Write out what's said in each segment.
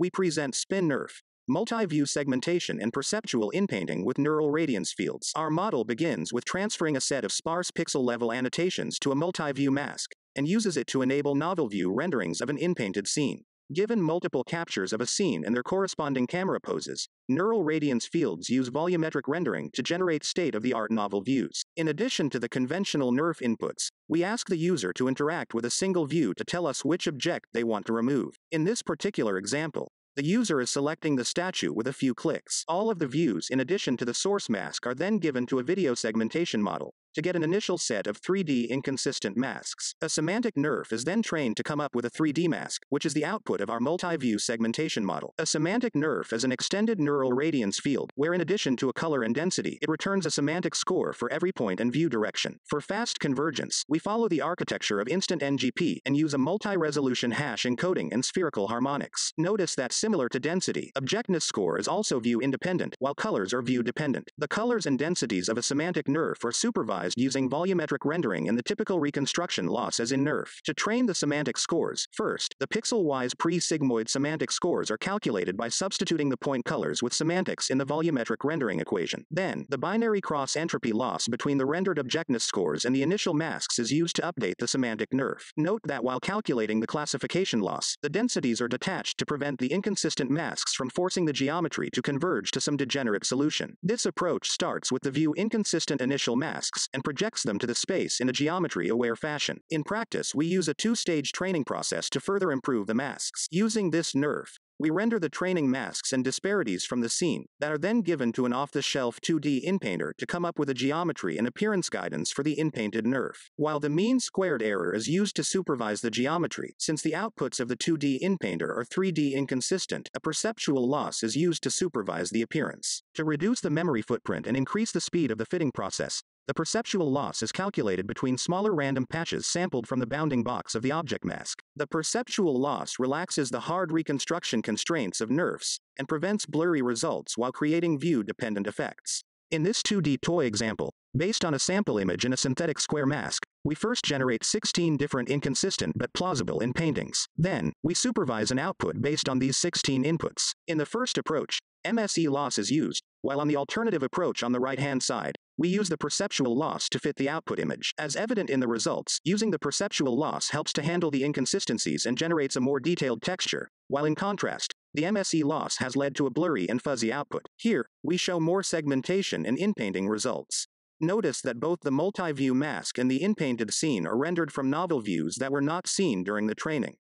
we present SPIn NeRF, multi-view segmentation and perceptual inpainting with neural radiance fields. Our model begins with transferring a set of sparse pixel-level annotations to a multi-view mask, and uses it to enable novel view renderings of an inpainted scene. Given multiple captures of a scene and their corresponding camera poses, neural radiance fields use volumetric rendering to generate state-of-the-art novel views. In addition to the conventional NERF inputs, we ask the user to interact with a single view to tell us which object they want to remove. In this particular example, the user is selecting the statue with a few clicks. All of the views in addition to the source mask are then given to a video segmentation model, to get an initial set of 3D inconsistent masks. A semantic NERF is then trained to come up with a 3D mask, which is the output of our multi-view segmentation model. A semantic NERF is an extended neural radiance field, where in addition to a color and density, it returns a semantic score for every point and view direction. For fast convergence, we follow the architecture of instant NGP and use a multi-resolution hash encoding and spherical harmonics. Notice that similar to density, objectness score is also view independent, while colors are view dependent. The colors and densities of a semantic NERF are supervised using volumetric rendering and the typical reconstruction loss as in NERF. To train the semantic scores, first, the pixel-wise pre-sigmoid semantic scores are calculated by substituting the point colors with semantics in the volumetric rendering equation. Then, the binary cross entropy loss between the rendered objectness scores and the initial masks is used to update the semantic NERF. Note that while calculating the classification loss, the densities are detached to prevent the inconsistent masks from forcing the geometry to converge to some degenerate solution. This approach starts with the view inconsistent initial masks, and projects them to the space in a geometry aware fashion. In practice, we use a two stage training process to further improve the masks. Using this NERF, we render the training masks and disparities from the scene, that are then given to an off the shelf 2D inpainter to come up with a geometry and appearance guidance for the inpainted NERF. While the mean squared error is used to supervise the geometry, since the outputs of the 2D inpainter are 3D inconsistent, a perceptual loss is used to supervise the appearance. To reduce the memory footprint and increase the speed of the fitting process, the perceptual loss is calculated between smaller random patches sampled from the bounding box of the object mask. The perceptual loss relaxes the hard reconstruction constraints of NERFs and prevents blurry results while creating view-dependent effects. In this 2D toy example, based on a sample image in a synthetic square mask, we first generate 16 different inconsistent but plausible in paintings. Then, we supervise an output based on these 16 inputs. In the first approach, MSE loss is used, while on the alternative approach on the right-hand side, we use the perceptual loss to fit the output image. As evident in the results, using the perceptual loss helps to handle the inconsistencies and generates a more detailed texture, while in contrast, the MSE loss has led to a blurry and fuzzy output. Here, we show more segmentation and inpainting results. Notice that both the multi-view mask and the inpainted scene are rendered from novel views that were not seen during the training.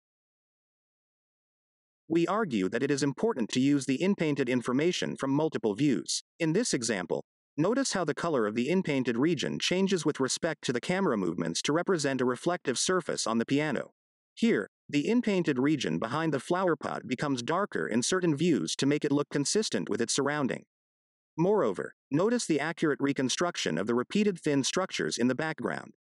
We argue that it is important to use the inpainted information from multiple views. In this example, Notice how the color of the inpainted region changes with respect to the camera movements to represent a reflective surface on the piano. Here, the inpainted region behind the flower pot becomes darker in certain views to make it look consistent with its surrounding. Moreover, notice the accurate reconstruction of the repeated thin structures in the background.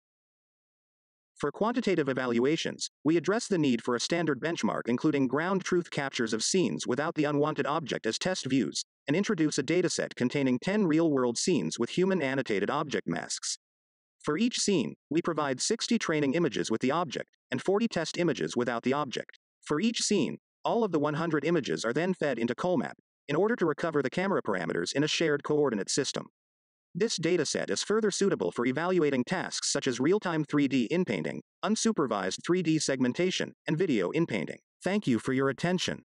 For quantitative evaluations, we address the need for a standard benchmark including ground truth captures of scenes without the unwanted object as test views, and introduce a dataset containing 10 real-world scenes with human annotated object masks. For each scene, we provide 60 training images with the object, and 40 test images without the object. For each scene, all of the 100 images are then fed into Colmap, in order to recover the camera parameters in a shared coordinate system. This dataset is further suitable for evaluating tasks such as real-time 3D inpainting, unsupervised 3D segmentation, and video inpainting. Thank you for your attention.